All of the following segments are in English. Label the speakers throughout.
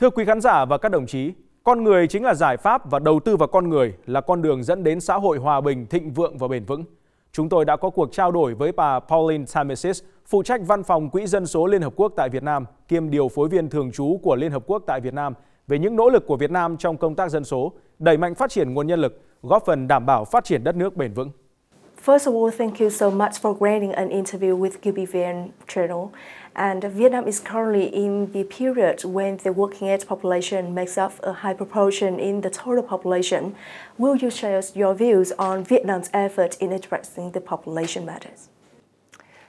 Speaker 1: Thưa quý khán giả và các đồng chí, con người chính là giải pháp và đầu tư vào con người là con đường dẫn đến xã hội hòa bình, thịnh vượng và bền vững. Chúng tôi đã có cuộc trao đổi với bà Pauline Tamesis, phụ trách văn phòng Quỹ Dân số Liên Hợp Quốc tại Việt Nam, kiêm điều phối viên thường trú của Liên Hợp Quốc tại Việt Nam về những nỗ lực của Việt Nam trong công tác dân số, đẩy mạnh phát triển nguồn nhân lực, góp phần đảm bảo phát triển đất nước bền vững.
Speaker 2: First of all, thank you so much for granting an interview with QBVN channel. And Vietnam is currently in the period when the working age population makes up a high proportion in the total population. Will you share your views on Vietnam's effort in addressing the population matters?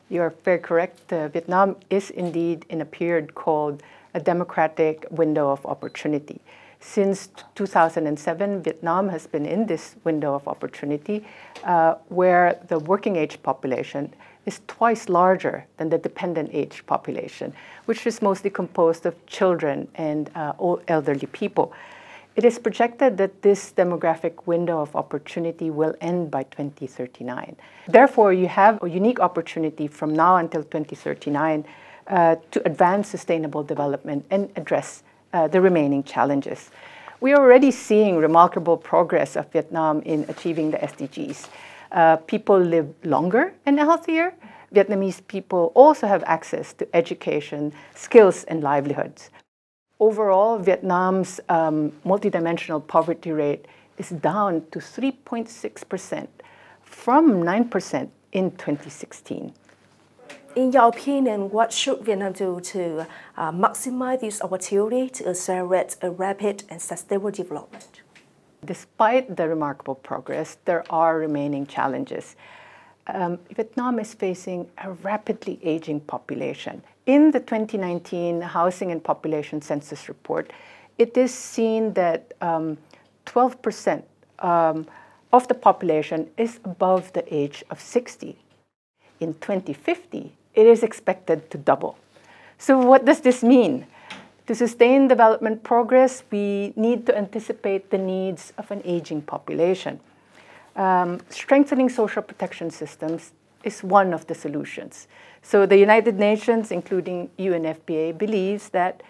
Speaker 3: You're very correct. Uh, Vietnam is indeed in a period called a demographic window of opportunity. Since 2007, Vietnam has been in this window of opportunity uh, where the working age population is twice larger than the dependent age population, which is mostly composed of children and uh, elderly people. It is projected that this demographic window of opportunity will end by 2039. Therefore, you have a unique opportunity from now until 2039 uh, to advance sustainable development and address uh, the remaining challenges. We are already seeing remarkable progress of Vietnam in achieving the SDGs. Uh, people live longer and healthier. Vietnamese people also have access to education, skills, and livelihoods. Overall, Vietnam's um, multidimensional poverty rate is down to 3.6% from 9% in 2016.
Speaker 2: In your opinion, what should Vietnam do to uh, maximize this opportunity to accelerate a rapid and sustainable development?
Speaker 3: Despite the remarkable progress, there are remaining challenges. Um, Vietnam is facing a rapidly aging population. In the 2019 Housing and Population Census Report, it is seen that 12% um, um, of the population is above the age of 60. In 2050, it is expected to double. So what does this mean? To sustain development progress, we need to anticipate the needs of an aging population. Um, strengthening social protection systems is one of the solutions. So the United Nations, including UNFPA, believes that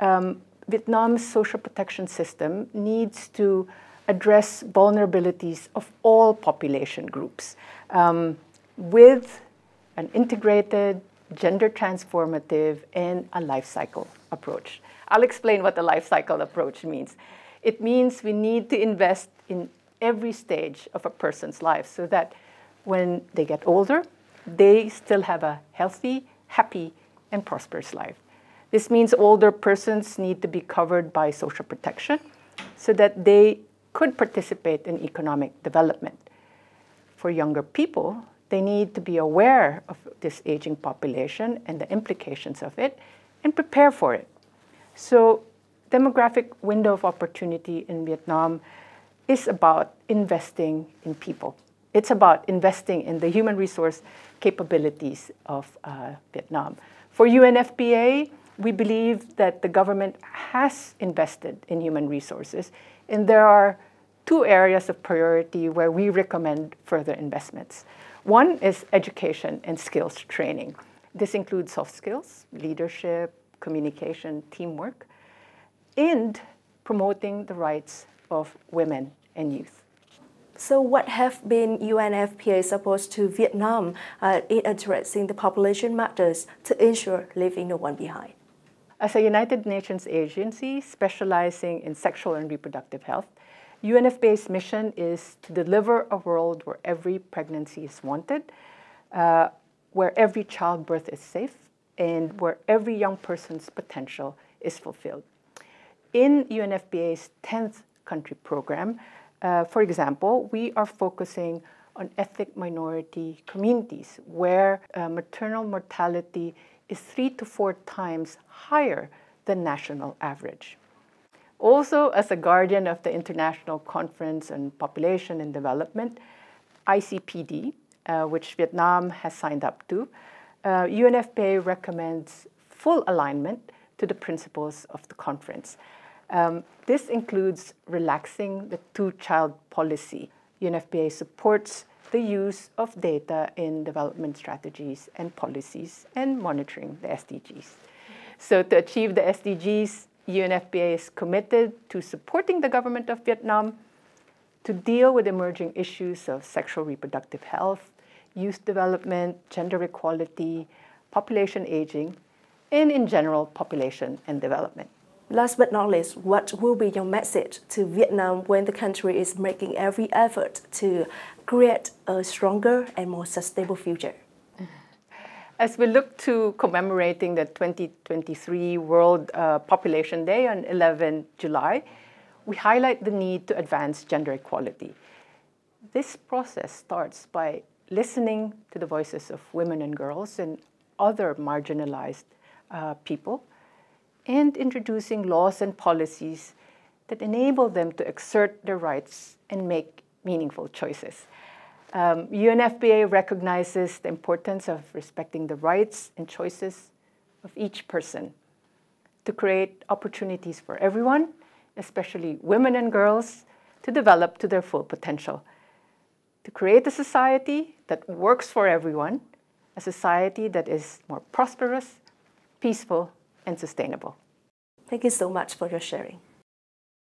Speaker 3: um, Vietnam's social protection system needs to address vulnerabilities of all population groups um, with an integrated, gender transformative, and a life cycle approach. I'll explain what the life cycle approach means. It means we need to invest in every stage of a person's life so that when they get older, they still have a healthy, happy, and prosperous life. This means older persons need to be covered by social protection so that they could participate in economic development. For younger people, they need to be aware of this aging population and the implications of it and prepare for it. So demographic window of opportunity in Vietnam is about investing in people. It's about investing in the human resource capabilities of uh, Vietnam. For UNFPA, we believe that the government has invested in human resources, and there are two areas of priority where we recommend further investments. One is education and skills training. This includes soft skills, leadership, communication, teamwork, and promoting the rights of women and youth.
Speaker 2: So what have been UNFPA's supposed to Vietnam uh, in addressing the population matters to ensure leaving no one behind?
Speaker 3: As a United Nations agency specializing in sexual and reproductive health, UNFPA's mission is to deliver a world where every pregnancy is wanted, uh, where every childbirth is safe, and where every young person's potential is fulfilled. In UNFPA's 10th country program, uh, for example, we are focusing on ethnic minority communities where uh, maternal mortality is three to four times higher than national average. Also, as a guardian of the International Conference on Population and Development, ICPD, which Vietnam has signed up to, uh, UNFPA recommends full alignment to the principles of the conference. Um, this includes relaxing the two-child policy. UNFPA supports the use of data in development strategies and policies and monitoring the SDGs. So to achieve the SDGs, UNFPA is committed to supporting the government of Vietnam to deal with emerging issues of sexual reproductive health, youth development, gender equality, population aging, and in general, population and development.
Speaker 2: Last but not least, what will be your message to Vietnam when the country is making every effort to create a stronger and more sustainable future?
Speaker 3: As we look to commemorating the 2023 World uh, Population Day on 11 July, we highlight the need to advance gender equality. This process starts by listening to the voices of women and girls and other marginalized uh, people and introducing laws and policies that enable them to exert their rights and make meaningful choices. Um, UNFPA recognizes the importance of respecting the rights and choices of each person to create opportunities for everyone, especially women and girls, to develop to their full potential, to create a society that works for everyone, a society that is more prosperous, peaceful, and sustainable.
Speaker 2: Thank you so much for your sharing.